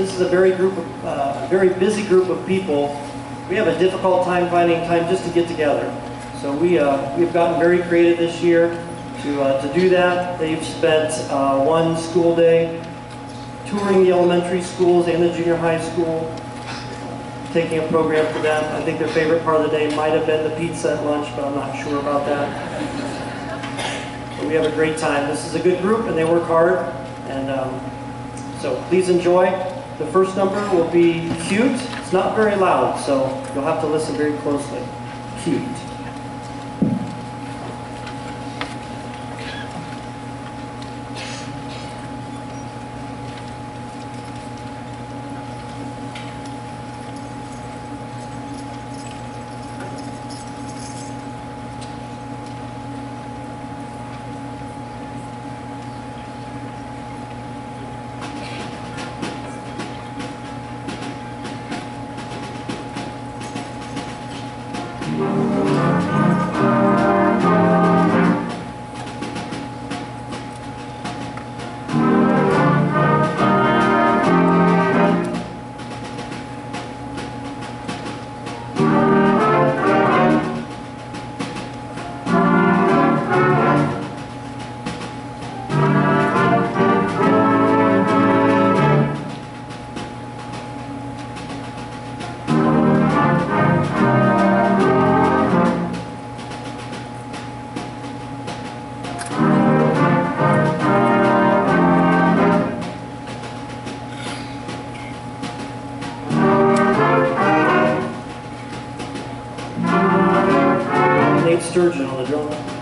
this is a very group, of, uh, very busy group of people. We have a difficult time finding time just to get together. So we, uh, we've gotten very creative this year to, uh, to do that. They've spent uh, one school day touring the elementary schools and the junior high school, taking a program for them. I think their favorite part of the day might have been the pizza at lunch, but I'm not sure about that. But we have a great time. This is a good group, and they work hard. And um, so please enjoy. The first number will be cute. It's not very loud, so you'll have to listen very closely. Cute. Nate Sturgeon on the drum.